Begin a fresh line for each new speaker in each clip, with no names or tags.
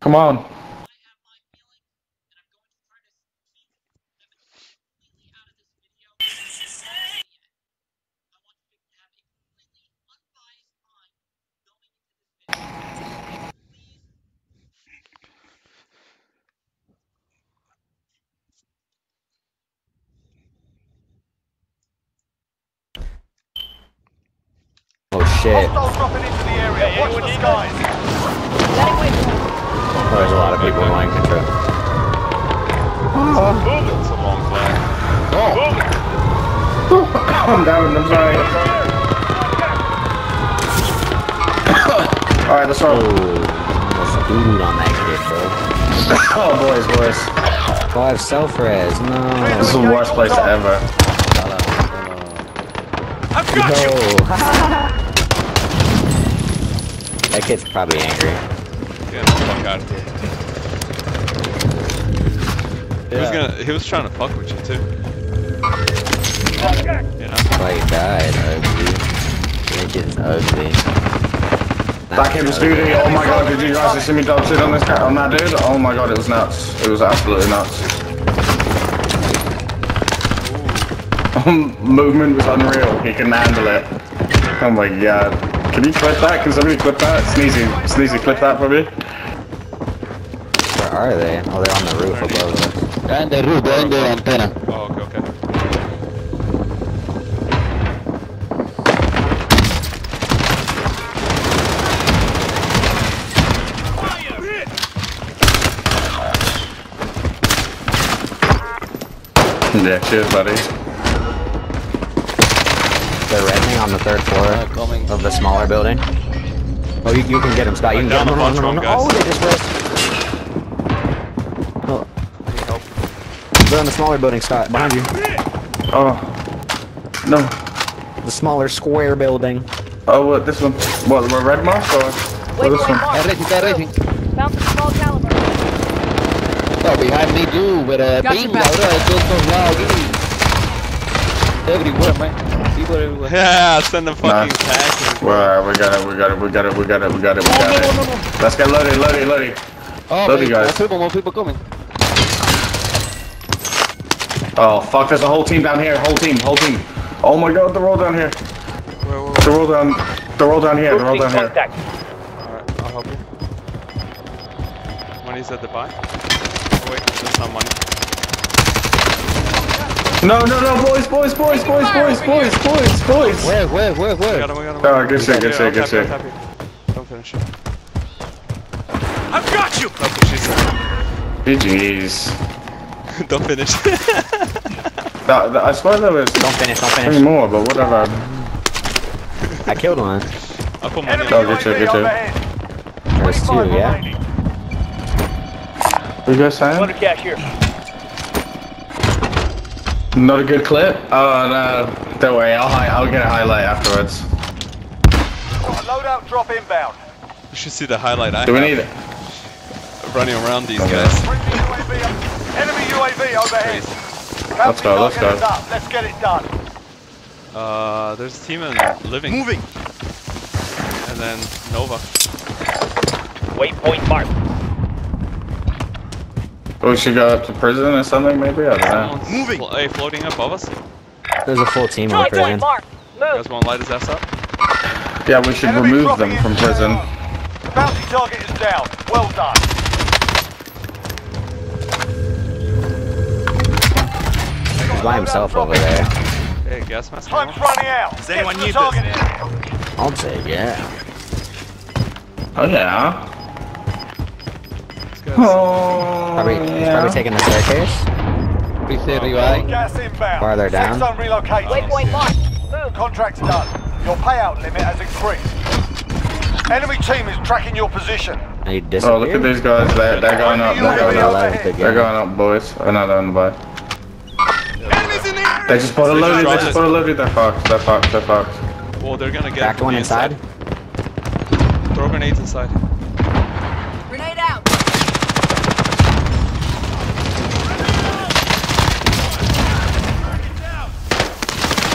Come on.
Oh shit.
Hostiles dropping into the area. Watch the skies.
There's a lot of people in line control.
It's a long flag.
I'm down. I'm sorry. All right, let's roll.
Almost dude on that kid,
Oh, boys, boys.
bro. Five self res. No.
This is the worst place ever.
I've got you.
No. that kid's probably angry.
Get the fuck out of here. He was gonna. He was trying to fuck with you too. You know.
That's why he died. Ugly. That kid's ugly.
That kid was duty. Oh my god, did you guys just see me dog shit on this guy, on that dude? Oh my god, it was nuts. It was absolutely nuts. Movement was unreal. He can handle it. Oh my god. Can you clip that? Can somebody clip that? Sneezy, Sneezy, clip that for me.
Where are they? Oh, they're on the roof above us.
They're in the roof, they're in the antenna.
Oh, okay, okay.
Yeah, cheers, buddy.
They're redning on the third floor
Uh,
of the smaller building. Oh, you, you can get him, Scott. You can get him.
the
No, no,
bunch
no, no. Oh, they just rest. Oh,
Need help.
they're on the smaller building, Scott. Behind you.
Oh. No.
The smaller square building.
Oh, what, this one? What, the red mark or? Or this one?
They're racing, they're.
Found the small caliber.
Oh, behind me too, with a
Got
ping,
your back.
ahora es just so loud. Everywhere, man. People everywhere.
Yeah, send the fucking
Nice.
packing.
Well, we got it, we got it, we got it, we got it, we got it, we got it. Let's get loaded, loaded, loaded.
Oh,
Love
man,
you guys.
more people, more people coming.
Oh, fuck, there's a whole team down here, whole team, whole team. Oh my god, they're all down here.
Where, where,
They're all down, they're all down here, they're all down here.
Alright, I'll help you. Money's at the buy. Oh wait, that's not money.
No, no, no, boys, boys, boys, boys, boys, boys, boys, boys.
Where, where, where, where?
got him, we got him.
Oh, good shit, good shit, good
tap you, I'll
shit.
Don't finish it.
I've got you.
That's what she said.
GG's.
Don't finish.
That, that, I swear there was
Don't finish, don't
three
finish.
more, but whatever.
I killed one.
I'll put money
Enemy
Oh, good shit, good shit.
overhead.
There's two, yeah.
remaining.
What you guys saying?
cash here.
Not a good clip? Oh no, don't worry, I'll, I'll get a highlight afterwards.
Got a loadout drop inbound.
You should see the highlight I
Do we need it?
running around these
Okay.
guys.
Enemy UAV overhead.
Crazy.
Let's go, let's go.
Let's get it done.
Uh, there's a team in living.
Moving.
And then Nova.
Waypoint marked.
Oh, we should go up to prison or something, maybe? I don't know.
Moving. Flo- hey, floating above us.
There's a full team of prison.
Mark. Move.
guys want to light his ass up?
Yeah, we should
Enemy
remove them from prison.
The bounty target is down. Well done.
He's by himself over there.
Hey, gas mask.
Time's
anyone?
running out. Does
anyone
Get to
need
the target
this?
area.
I'll say, yeah.
Oh yeah.
These guys-
Oh,
Probably, he's probably taking the staircase.
Please say revive.
Gas inbound.
Farther down.
Safe zone relocated.
Waypoint mark. Move.
Contract's done. Your payout limit has increased. Enemy team is tracking your position.
And he
Oh, look at these guys. They're, they're going up. They're going up.
alive.
They're going up, boys. Oh, no, they're on the buy.
Enemies in the area.
They just put a
They
loaded. They just
it.
put a loaded. They're fucked. They're fucked. They're fucked.
Well, they're gonna get
Back
from
one
the
inside.
Throw grenades inside.
Grenade out.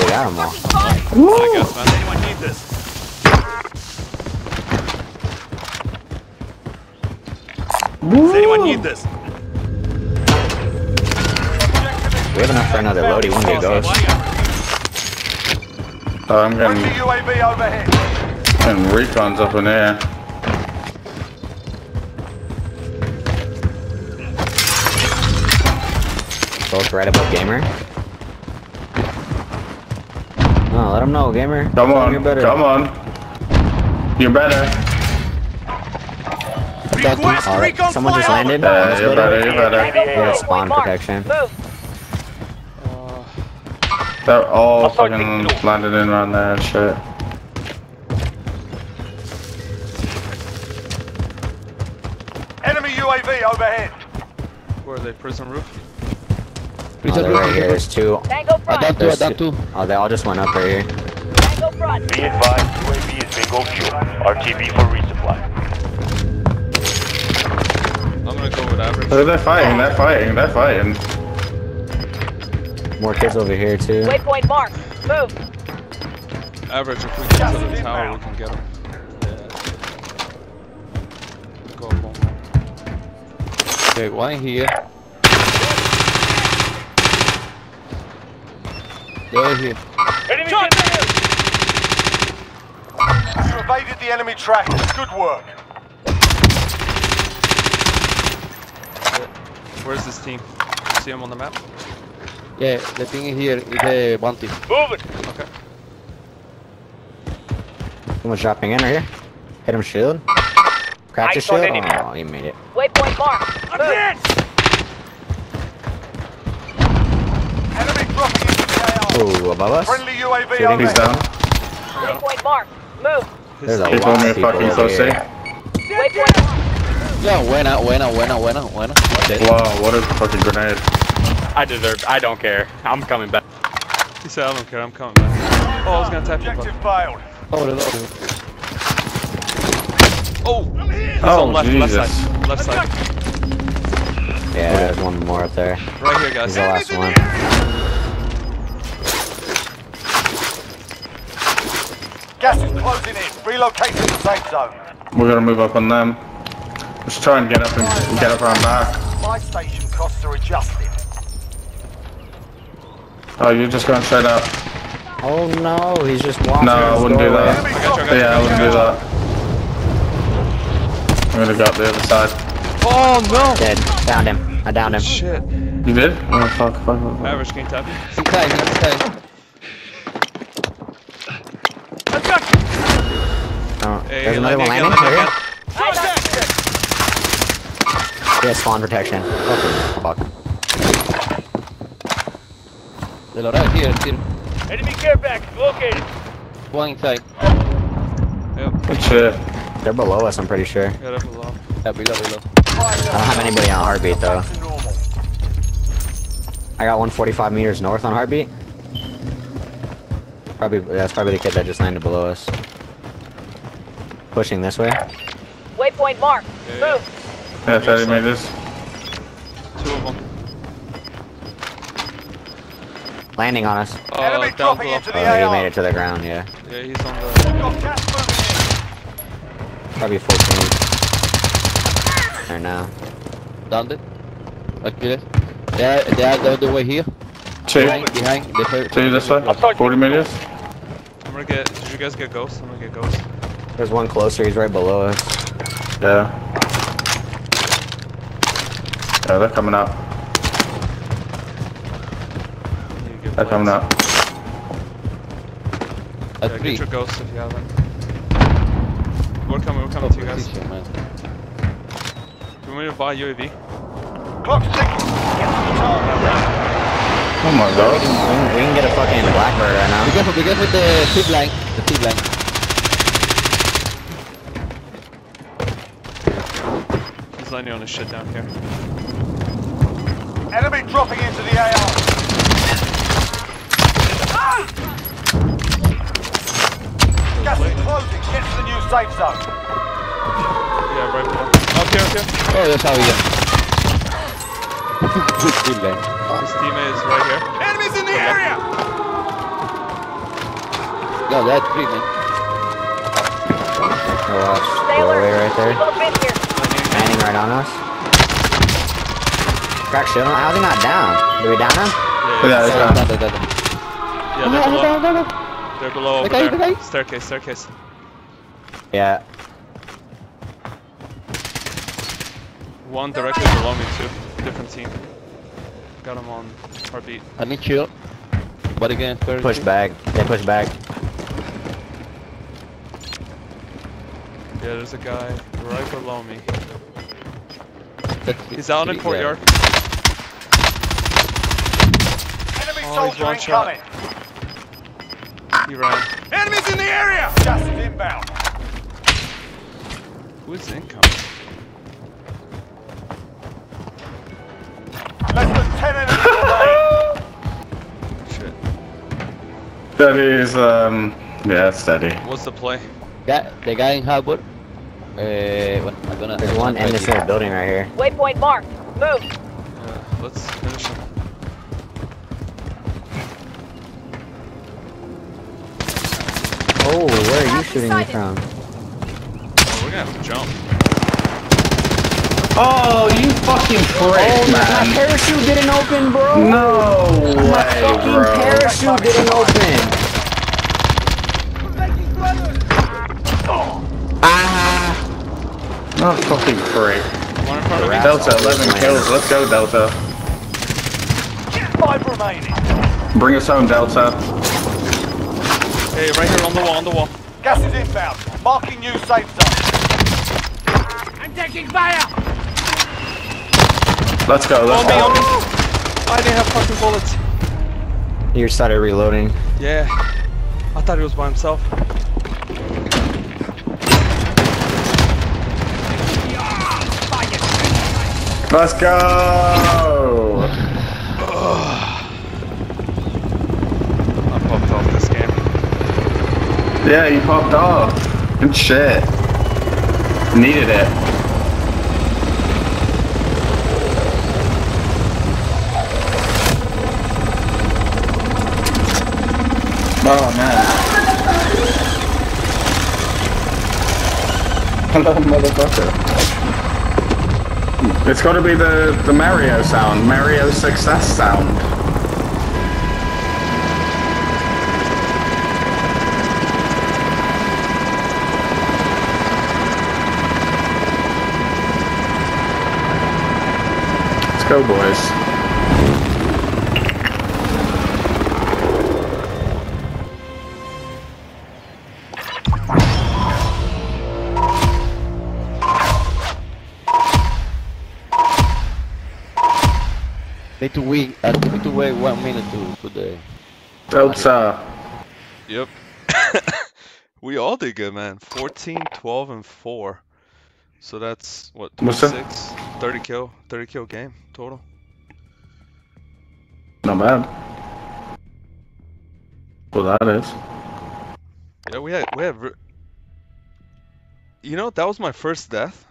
Oh, we got them all.
I guess, man.
Anyone need this? Does anyone need this?
We have enough for another load. He won't get ghost.
Oh, I'm
Friendly
getting,
UAV overhead.
getting recons up in there.
Both right above gamer. No, let him know, gamer.
Come on,
You're better.
come on. You're better.
Request
All right,
recon
someone just landed.
Uh, you're
better.
better, you're better.
Tango
Yeah, spawn
marked.
protection.
Move.
They're all fucking landed in around there and shit.
Enemy UAV overhead.
where are they? Prison roof?
Oh, they're right here. There's two.
Tango
I
front.
down two, I
two.
two.
Oh, they all just went up right here.
Tango front.
Be advised, UAV is bingo fuel. RTB for resupply.
I'm gonna go with average.
They're fighting, they're fighting, they're fighting.
More kids over here too.
Waypoint marked. Move.
Average, if we get to the tower, we can get them. Yeah. Go up one more.
Okay, one here. The other here.
You evaded the enemy track. Good work.
Where's this team? See them on the map?
Yeah, the thing here is the bounty.
Move it!
Okay.
Someone's dropping in right here. Hit him shield. Cracked his shield.
enemy.
Oh, he made it.
Waypoint marked. Move.
Enemy dropping into the AR.
Oh, above us.
Friendly UAV
Shooting.
He's down.
Waypoint marked. Move.
There's a
He
lot of
to
people
fucking
over
so
here.
sick.
Waypoint.
Yeah, buena, buena, buena, buena, buena. Okay.
Wow, what a fucking grenade.
I deserve. I don't care. I'm coming back.
He said, I don't care, I'm coming back. Oh, I was gonna tap you,
Objective
but...
failed.
Over the over.
Oh! He's
Oh, oh
on left,
Jesus.
left side. Left side.
Yeah, there's one more up there.
Right here, guys.
He's the last one.
Gas is closing in. Relocating the safe zone.
We're gonna move up on them. Let's try and get up and get up around back.
My station costs are adjusted.
Oh, you're just going straight up.
Oh no, he's just walking.
No, I wouldn't do that.
I got you, I got
Yeah, I
I got
wouldn't
you.
do that. I'm gonna go up the other side.
Oh, no!
Dead. Downed him. I downed him.
Shit.
You did? Oh, fuck, fuck, fuck. fuck.
Average, can you tap me?
Inside, inside.
Oh,
Hey,
there's another one
landing
landing. Right here.
again.
He has spawn protection. Okay. Fuck.
The right here, here.
Enemy care package located.
One inside.
Yep,
Good shit.
They're below us, I'm pretty sure.
got up below.
Yeah, below, below.
I don't have anybody on heartbeat though.
Back to normal.
I got 145 meters north on heartbeat. Probably that's probably the kid that just landed below us. Pushing this way.
Waypoint mark.
Yeah, yeah.
Move.
Yeah, 30 meters.
Two of them.
Landing on us.
Oh,
Enemy dropping
below.
into the
Oh, he made it to the ground, yeah.
Yeah, he's on the...
Got gas moving
Probably 14. There now.
Down it. Okay. They are, they are the other way here.
Two.
Behind, behind. The first.
Two this way. 40 meters.
I'm gonna get... Did you guys get ghosts? I'm gonna get ghosts.
There's one closer, he's right below us.
Yeah. Yeah, they're coming up.
I need to get
They're coming
blades.
up.
At
Yeah,
three.
get your ghosts if you haven't. We're coming, we're coming to you guys.
Position, man.
Do you want me to buy UAV?
in. Clock's ticking. Get to the target.
Oh my god.
we can- we can get a fucking blackbird right now.
Be careful, be careful with the tip line. The tip line.
He's landing on his shit down here.
Enemy dropping into the AR. Gas is closing. Get to the new safe zone.
Yeah, right below. Up here, up here.
Oh, that's how we get. Good tip line.
His teammate is right here.
Enemies in the area!
No, that's three, man.
Oh, watch.
Stay
Doorway
alert.
right there.
People have been here.
Landing right on us. Crack shield him. How's he not down? Do we down him?
Yeah,
Yeah,
Down,
down.
down,
yeah, they're below. They're below over
Okay,
there.
okay.
Staircase, staircase.
Yeah.
One directly below me too. Different team. Got him on heartbeat.
I need shield. But again, first.
Push back. They push back.
Yeah, there's a guy right below me.
That's-
He's out in
yeah.
courtyard.
Enemy
Oh, he's
soldier
one shot.
incoming.
He ran.
Enemies in the area!
Gas is inbound.
Who is incoming?
Less than 10 enemies remain.
Shit.
That is, um, yeah, steady.
What's the play?
Guy, the guy in harbor. Uh, well, I'm gonna.
There's one in this little building right here.
Waypoint marked. Move.
Yeah, let's finish him.
Oh, where are you shooting me from?
Oh, we're gonna have to jump.
Oh, you fucking
Oh,
prick,
my parachute didn't open, bro.
No
My
way,
fucking
bro.
parachute didn't open.
Oh, fucking prick.
One in front of me.
Correct.
Delta, 11 kills. Let's go, Delta.
Five remaining.
Bring us home, Delta.
Hey, right here on the wall, on the wall.
Gas is inbound. Marking new safe zone. I'm taking fire!
Let's go, let's
On me,
go.
on me. I didn't have fucking bullets.
You started reloading.
Yeah. I thought he was by himself.
Let's go!
I popped off this game.
Yeah, you popped off. Good shit. Needed it. Oh man. Hello, motherfucker. It's got to be the the Mario sound, Mario success sound. Let's go, boys.
Need to wait. Uh, need to wait one minute to put the.
Delta.
Yep. we all did good, man. 14, 12, and 4. So that's, what,
What's
26? 30 kill. 30 kill game total.
Not bad. Well, that is.
Yeah, we had, we had, you know, that was my first death.